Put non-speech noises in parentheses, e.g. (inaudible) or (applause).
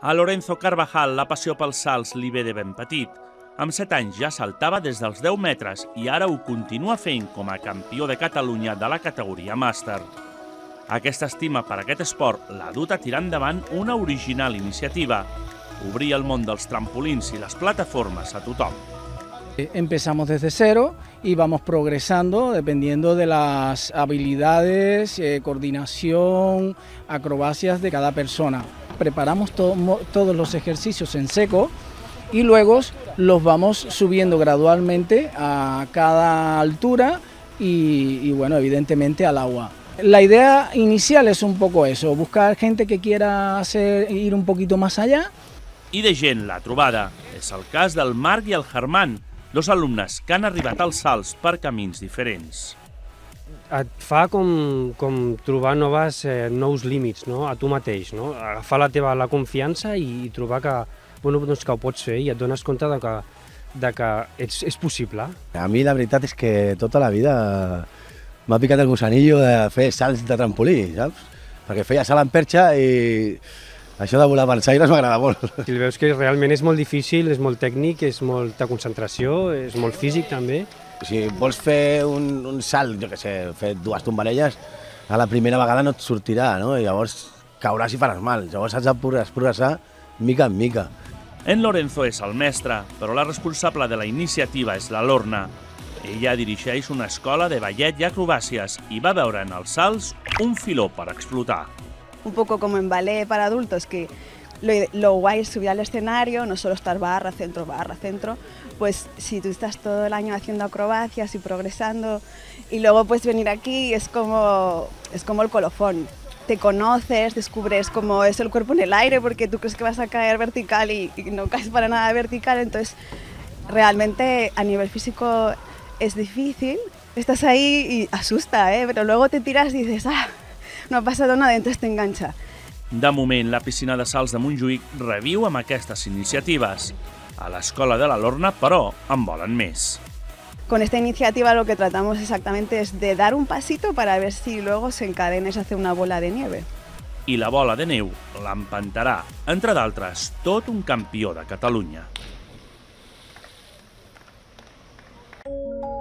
A Lorenzo Carvajal la passió pels salts li ve de ben petit. Amb 7 anys ja saltava des dels 10 metres i ara ho continua fent com a campió de Catalunya de la categoria màster. Aquesta estima per aquest esport l'ha dut a tirar endavant una original iniciativa, obrir el món dels trampolins i les plataformes a tothom. Empezamos desde cero y vamos progresando dependiendo de las habilidades, eh, coordinación, acrobacias de cada persona. Preparamos to todos los ejercicios en seco y luego los vamos subiendo gradualmente a cada altura y, y bueno, evidentemente al agua. La idea inicial es un poco eso, buscar gente que quiera hacer, ir un poquito más allá. I de gent la trobada. És el cas del Marc i el Germán, dos alumnes que han arribat als salts per camins diferents. Et fa com, com trobar noves, eh, nous límits no? a tu mateix, no? agafar la teva la confiança i, i trobar que, bueno, doncs que ho pots fer i et dones compte de que, de que ets, és possible. A mi la veritat és que tota la vida m'ha picat el gusanillo de fer salts de trampolí, saps? Perquè feia salt en perxa i això de volar pels aires m'agrada molt. (laughs) Si veus que realment és molt difícil, és molt tècnic, és molta concentració, és molt físic també. Si vols fer un, un salt, jo què sé, fer dues tombarelles, a la primera vegada no et sortirà, no? I llavors cauràs i faràs mal. Llavors has de progressar mica en mica. En Lorenzo és el mestre, però la responsable de la iniciativa és la Lorna. Ella dirigeix una escola de ballet i acrobàcies i va veure en els salts un filó per explotar. un poco como en ballet para adultos, que lo, lo guay es subir al escenario, no solo estar barra, centro, barra, centro, pues si tú estás todo el año haciendo acrobacias y progresando y luego puedes venir aquí, es como, es como el colofón. Te conoces, descubres cómo es el cuerpo en el aire porque tú crees que vas a caer vertical y, no caes para nada vertical, entonces realmente a nivel físico es difícil, estás ahí y asusta, ¿eh? pero luego te tiras y dices, ah, no ha passat nada, entonces t'enganxa. De moment, la piscina de salts de Montjuïc reviu amb aquestes iniciatives. A l'escola de la Lorna, però, en volen més. Con esta iniciativa lo que tratamos exactamente es de dar un pasito para ver si luego se encadena y se hace una bola de nieve. I la bola de neu l'empantarà, entre d'altres, tot un campió de Catalunya. Thank you.